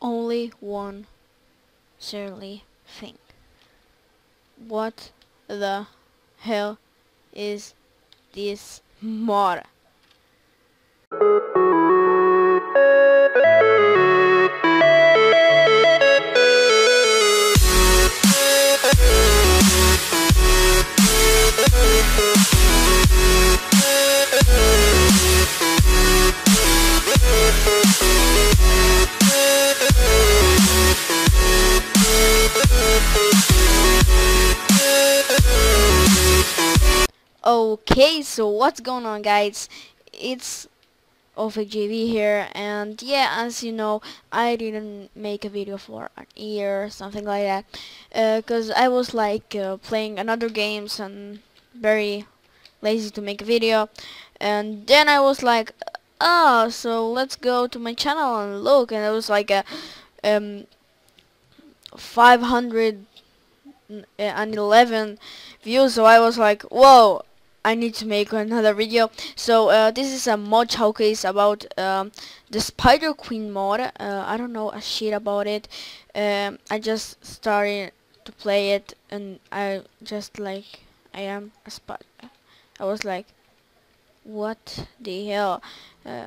only one silly thing. What the hell is this mod? Okay, so what's going on guys? It's OFJV here and yeah, as you know, I didn't make a video for an year or something like that because uh, I was like uh, playing another games and very lazy to make a video and then I was like ah, oh, so let's go to my channel and look and it was like a um 511 views so I was like whoa I need to make another video. So uh, this is a mod showcase about um, the Spider Queen mod. Uh, I don't know a shit about it. Um, I just started to play it and I just like I am a spider. I was like, what the hell? Uh,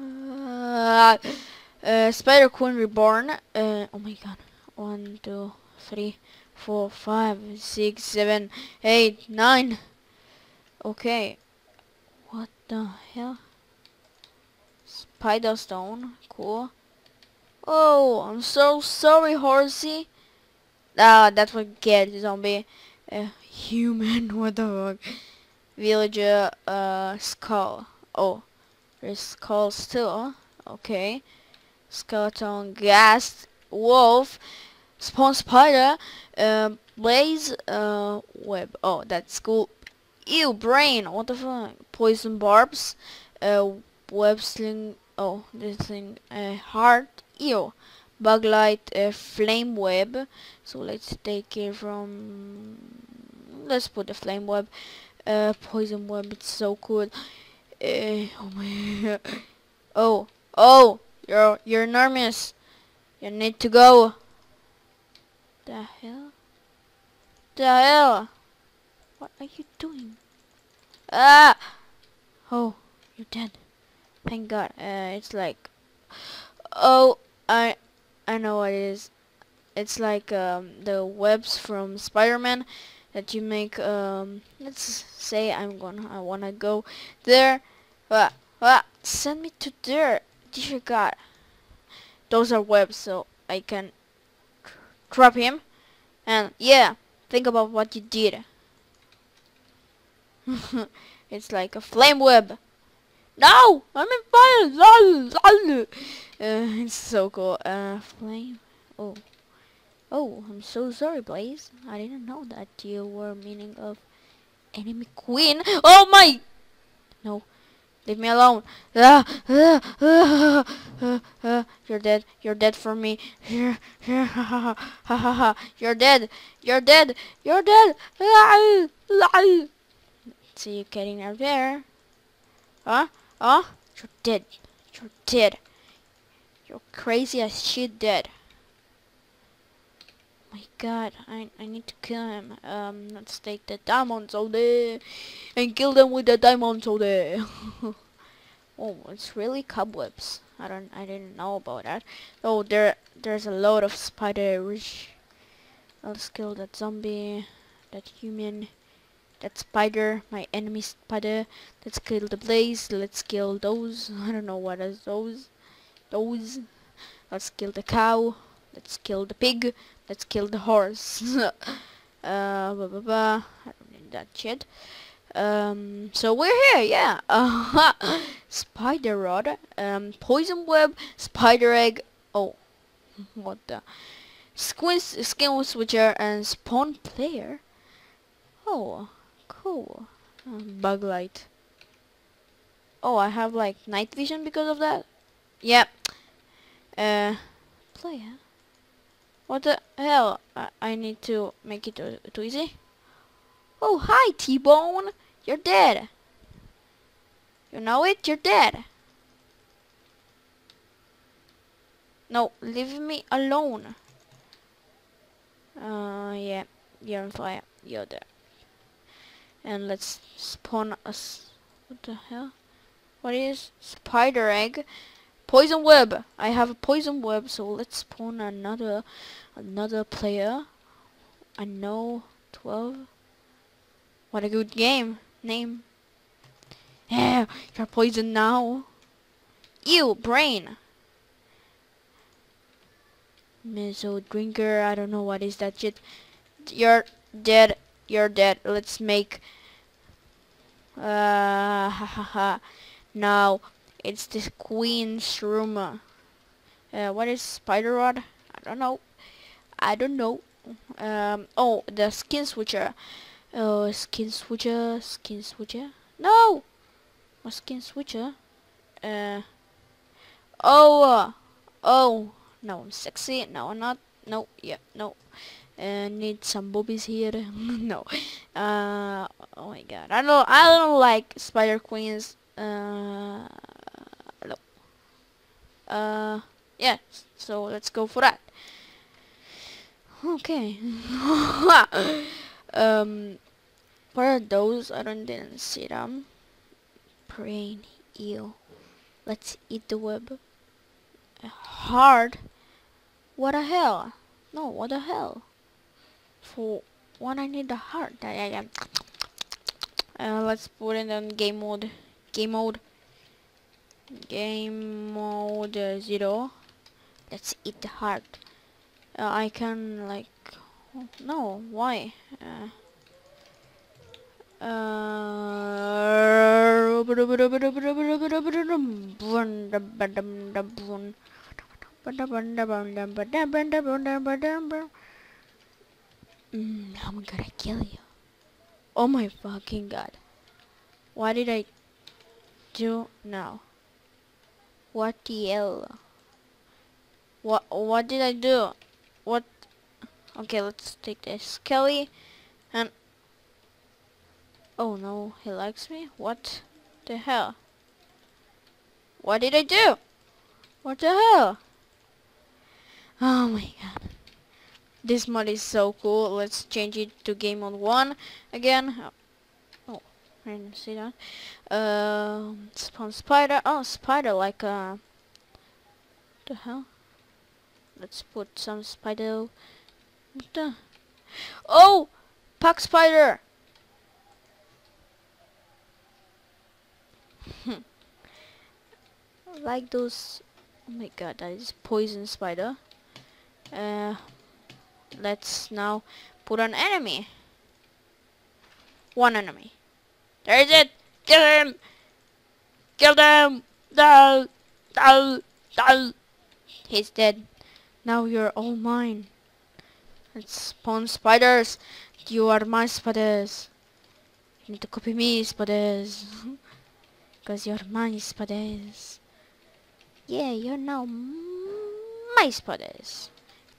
uh, uh Spider Queen Reborn. Uh, oh my god. One, two, three, four, five, six, seven, eight, nine. Okay. What the hell? Spider stone. Cool. Oh, I'm so sorry, horsey. Ah, that's what get zombie. Uh, human, what the fuck? Villager, uh, skull. Oh, there's skull still. Okay. Skeleton, ghast, wolf, spawn spider, uh, blaze, uh, web. Oh, that's cool. Ew, brain. What the fuck? Poison barbs. Uh, web sling. Oh, this thing. Uh, heart. Ew. Bug light. Uh, flame web. So let's take it from. Let's put the flame web. Uh, poison web. It's so cool. Uh, oh my. oh. Oh. You're you're enormous. You need to go. The hell? The hell? What are you doing? Ah! Oh, you're dead. Thank God. Uh, it's like, oh, I, I know what it is. It's like um, the webs from Spider-Man that you make. Um, let's say I'm gonna, I wanna go there. Ah, ah, send me to there. Dear God. Those are webs, so I can trap him. And yeah, think about what you did. it's like a flame web. No! I'm in fire! Uh, it's so cool. Uh, flame. Oh. Oh, I'm so sorry, Blaze. I didn't know that you were meaning of enemy queen. Oh my! No. Leave me alone. Ah, ah, ah, ah, ah, you're dead. You're dead for me. You're dead. You're dead. You're dead. See you getting out there. Huh? Huh? You're dead. You're dead. You're crazy as shit dead. My god, I I need to kill him. Um, let's take the diamonds all day and kill them with the diamonds all day. oh, it's really cobwebs. I don't, I didn't know about that. Oh, there, there's a lot of spiders. Let's kill that zombie, that human, that spider, my enemy spider. Let's kill the blaze. Let's kill those. I don't know what is those. Those. Let's kill the cow. Let's kill the pig. Let's kill the horse. uh, blah, blah, blah. I don't need that shit. Um, so we're here, yeah. Uh, spider rod, um, poison web, spider egg. Oh, what the? Squin, skin switcher and spawn player. Oh, Cool. Um, bug light. Oh, I have like night vision because of that? Yep. Uh, player? What the hell? I, I need to make it too, too easy. Oh, hi, T-Bone. You're dead. You know it? You're dead. No, leave me alone. Uh, yeah, you're on fire. You're there. And let's spawn us. What the hell? What is spider egg? Poison web. I have a poison web, so let's spawn another another player. I know 12. What a good game. Name. Yeah, you're poisoned now. Ew, brain. Missile drinker, I don't know what is that shit. You're dead. You're dead. Let's make... Uh, ha. Now, it's the queen's room. Uh, what is spider rod? I don't know. I don't know. Um, oh, the skin switcher. Oh, skin switcher, skin switcher. No! My skin switcher. Uh. Oh, uh, oh. No, I'm sexy. No, I'm not. No, yeah, no. Uh, need some boobies here. no. Uh, oh my god. I don't. I don't like spider queens. Uh, no. Uh, yeah. So let's go for that. Okay. um, what are those? I don't didn't see them. Brain eel. Let's eat the web. Hard. What the hell? No, what the hell? For what I need the heart. Yeah, yeah. Uh, let's put it on game mode. Game mode. Game mode uh, zero. Let's eat the heart. Uh, I can like. No, why? Uh, Mm, I'm gonna kill you. Oh my fucking god. What did I do now? What the hell? What what did I do? What Okay, let's take this. Kelly and Oh no, he likes me? What the hell? What did I do? What the hell? Oh my god. This mod is so cool. Let's change it to game mode 1 again. Oh, I didn't see that. Uh, spawn spider. Oh, spider like uh... the hell? Let's put some spider... What the... Oh! Pack spider! like those oh my god that is poison spider uh, let's now put an enemy. One enemy. There is it. Kill him. Kill them. No no no he's dead. Now you're all mine. Let's spawn spiders. You are my spiders. You need to copy me spiders. Because you're my spiders. Yeah, you're now my spotters.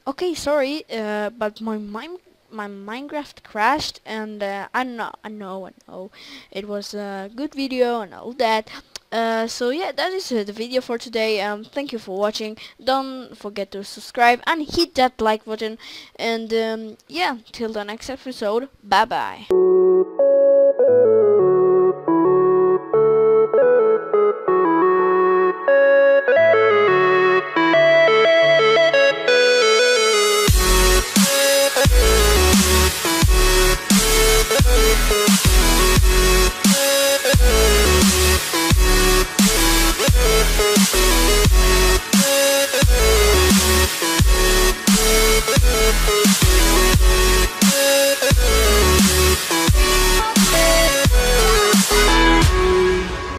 Okay, sorry, uh, but my mine my Minecraft crashed and uh, I know, I know, I know. It was a good video and all that. Uh, so yeah, that is uh, the video for today. Um, thank you for watching. Don't forget to subscribe and hit that like button. And um, yeah, till the next episode. Bye bye.